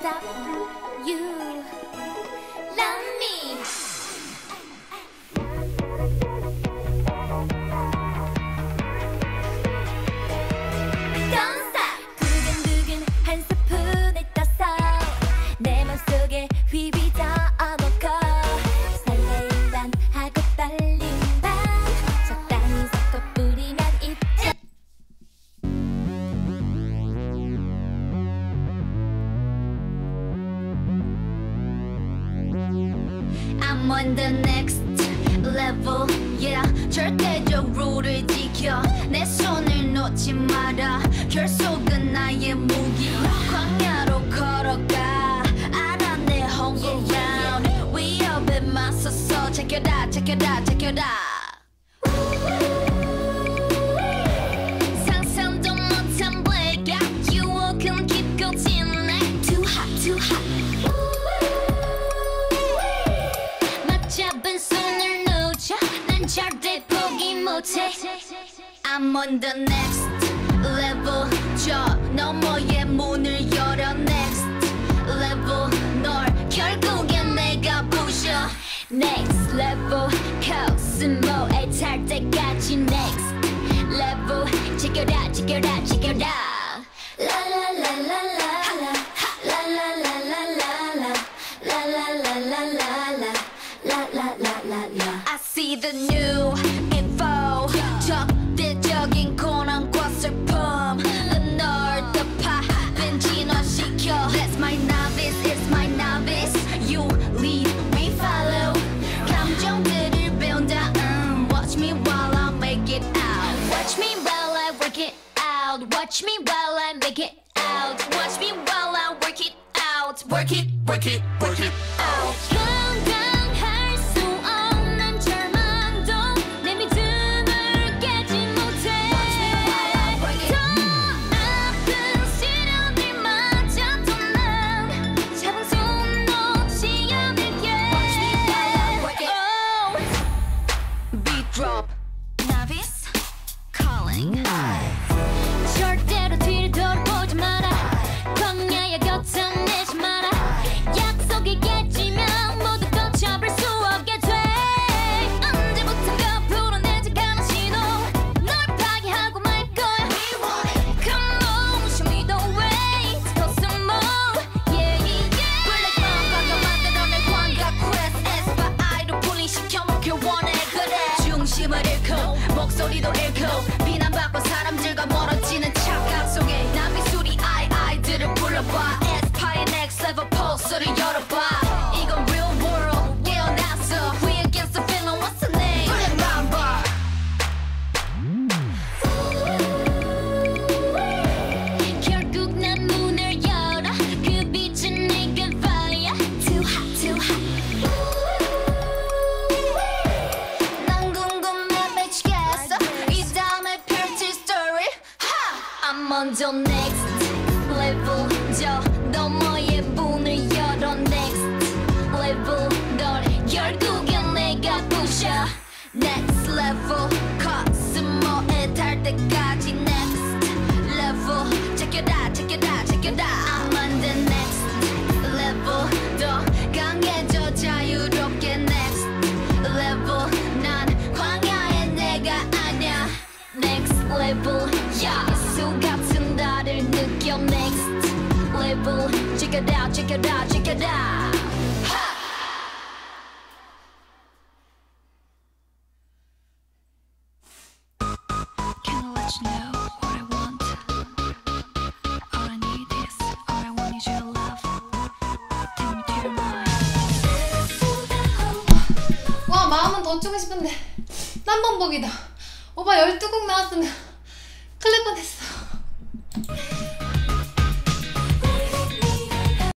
stop you. I'm on the next level. Yeah 절대적 룰을 지켜. 내 손을 놓지 마라. 결속은 나의 무기. 광야로 걸어가. 알아 내 home ground 위협에 맞서서 제껴라 제껴라 제껴라 I'm on the next level 저 너머의 문을 열어 next level 널 결국엔 내가 부셔 next level 코스모에 탈 때까지 next level 지켜라 지켜라 지켜라 라라라라라라 라라라라라라 라라라라라라 라라라라라 I see the new That's my naevis, it's my naevis. You lead, we follow. Watch me while I make it out. Watch me while I work it out. Watch me while I make it out. Watch me while I work it out. Work it, work it, work it out. 하! I'm on the next level 저 너머의 문을 열어 next level 널 결국엔 내가 부셔 Next level 코스모에 달 때까지 Next level 제껴라 제껴라 제껴라 I'm on the next level 더 강해져 자유롭게 Next level 난 광야의 내가 아냐 next level Check it out check it out Can I let you know what I want? All I need is, all I want is your love. Tell me to your mind. 와 마음은 더 추고 싶은데 딴 번복이다 오빠 12곡 나왔으면 클랩 뻔했어